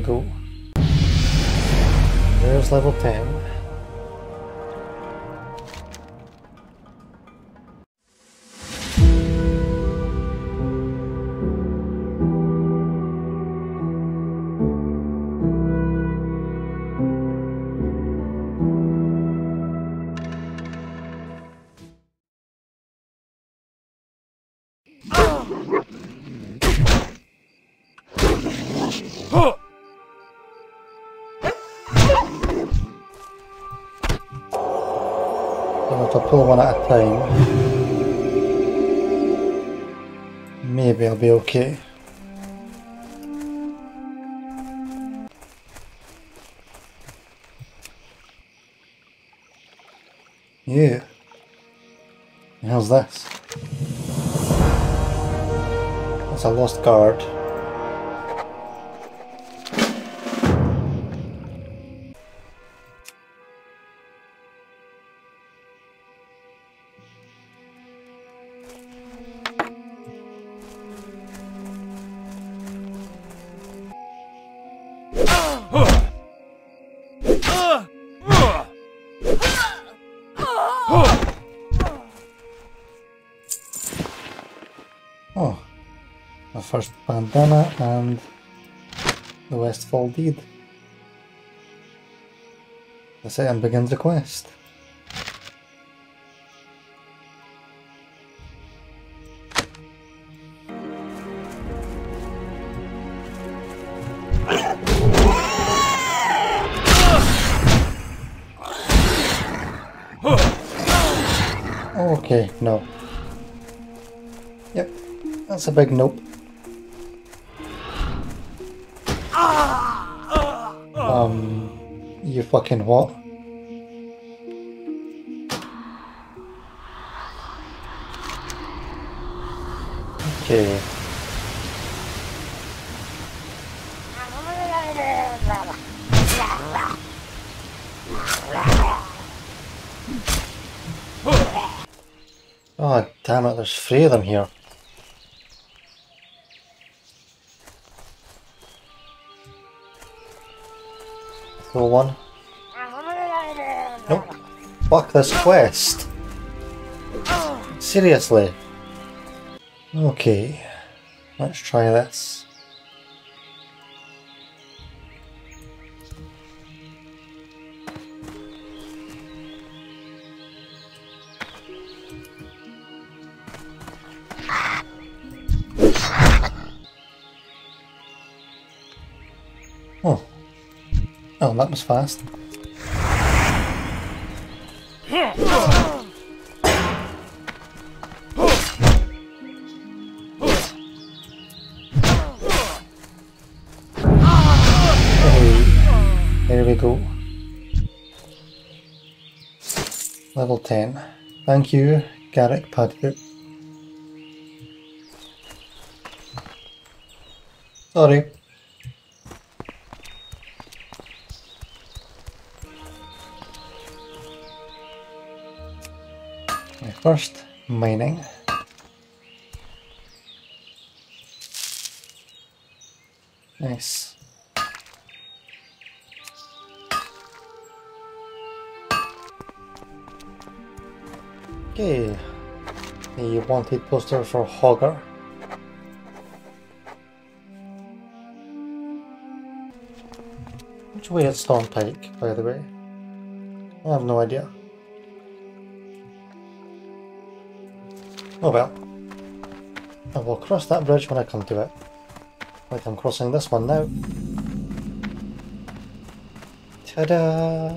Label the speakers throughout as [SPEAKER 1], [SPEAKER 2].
[SPEAKER 1] go. There's level 10. Pull one at a time, maybe I'll be okay. Yeah. How's this? That's a lost guard. First bandana and the Westfall deed. That's it begins the quest. Okay, no. Yep, that's a big nope. Um, you fucking what? Okay. Oh, damn it, there's three of them here. Go one. Nope. Fuck this quest. Seriously. Okay. Let's try this. Oh, that was fast. there we go. Level 10. Thank you, Garrick Padfoot. Sorry. First, mining. Nice. Okay, the wanted poster for Hogger. Which way is Stone Pike, by the way? I have no idea. Oh well. I will cross that bridge when I come to it. Like I'm crossing this one now. Ta-da!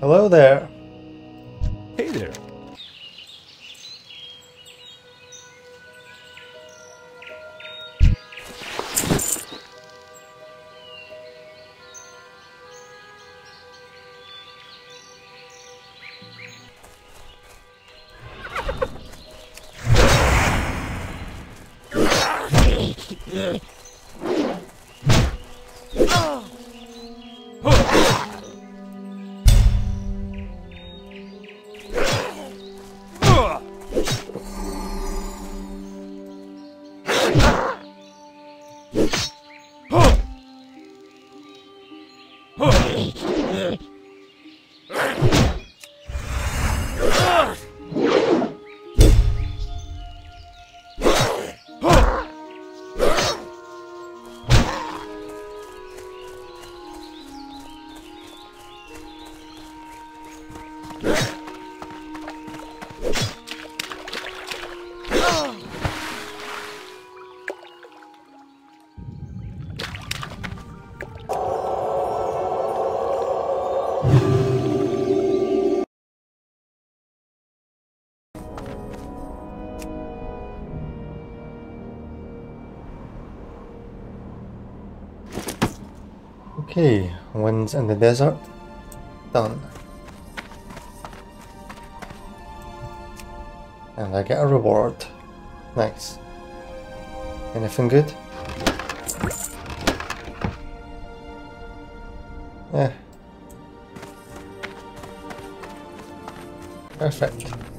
[SPEAKER 1] Hello there. Okay, winds in the desert. Done. And I get a reward. Nice. Anything good? Yeah. Perfect.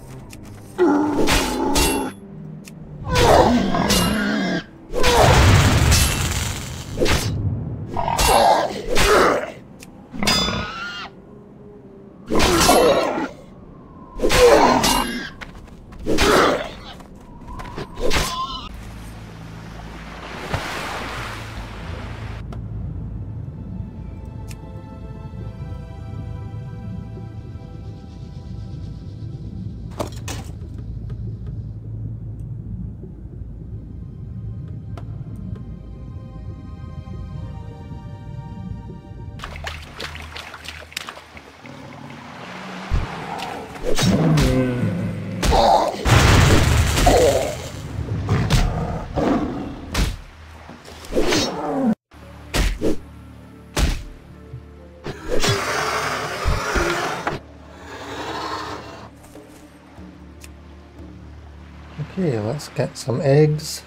[SPEAKER 1] Okay, let's get some eggs.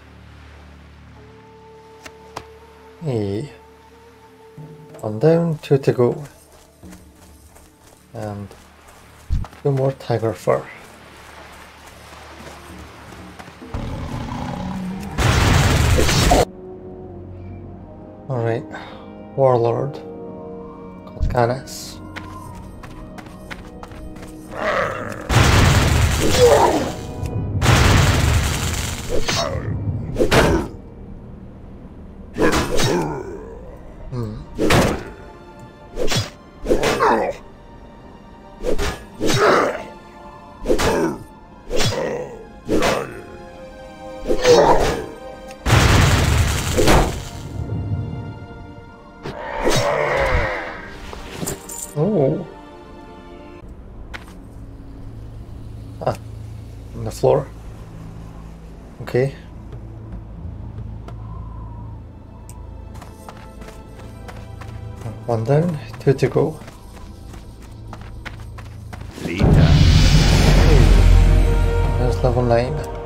[SPEAKER 1] Hey. One down, two to go. And two more tiger fur. Alright, warlord called One down, two to go.
[SPEAKER 2] Later.
[SPEAKER 1] There's level 9.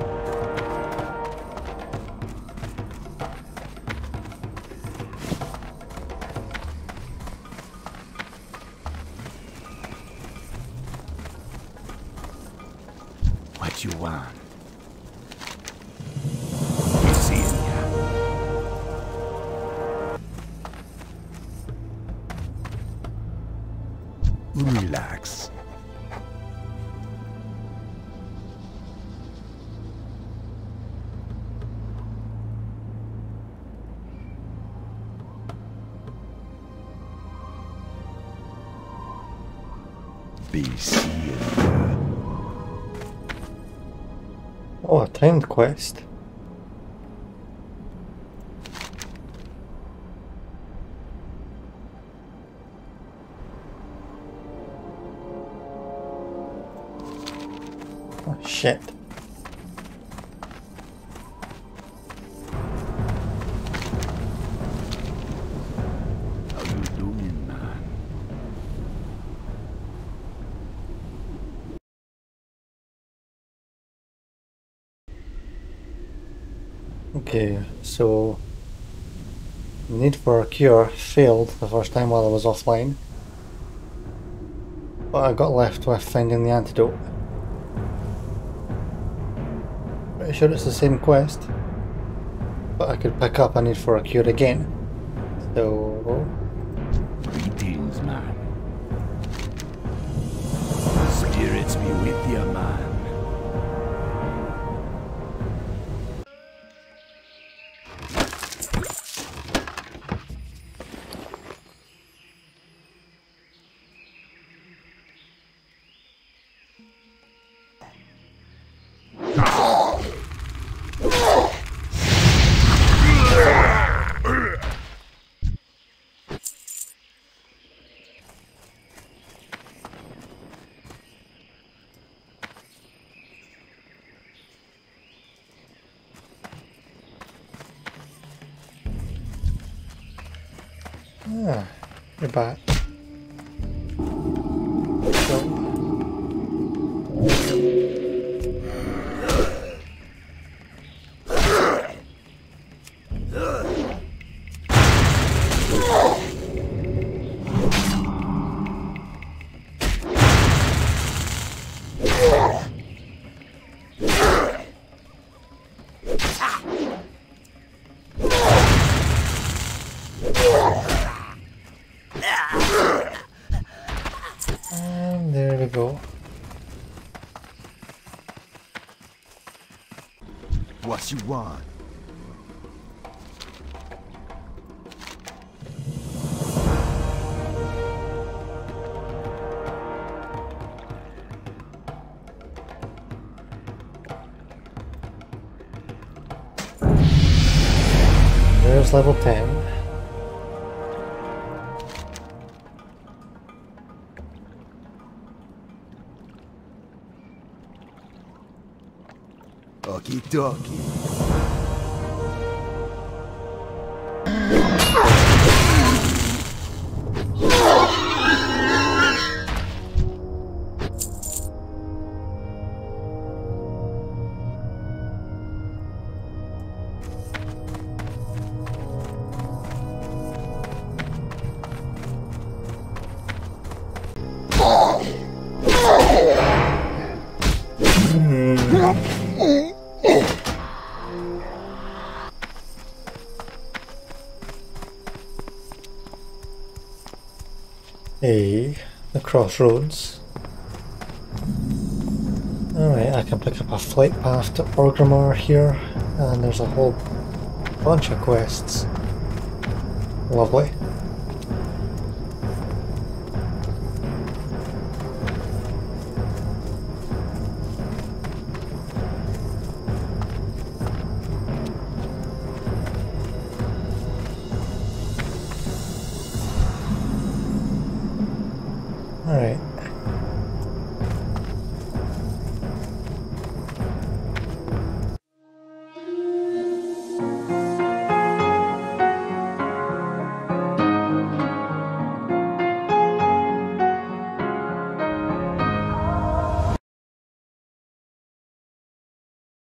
[SPEAKER 2] Relax. Be.
[SPEAKER 1] Oh, a timed quest. Shit.
[SPEAKER 2] How you doing, man?
[SPEAKER 1] Okay, so need for a cure failed the first time while I was offline. But I got left with finding the antidote. Pretty sure it's the same quest. But I could pick up a need for a cure again. So
[SPEAKER 2] Greetings, man. Spirits be with you, man.
[SPEAKER 1] Back. So,
[SPEAKER 3] What you want?
[SPEAKER 1] There's level 10.
[SPEAKER 3] Okie dokie.
[SPEAKER 1] The crossroads. Alright, I can pick up a flight path to Orgrimmar here, and there's a whole bunch of quests. Lovely. Alright.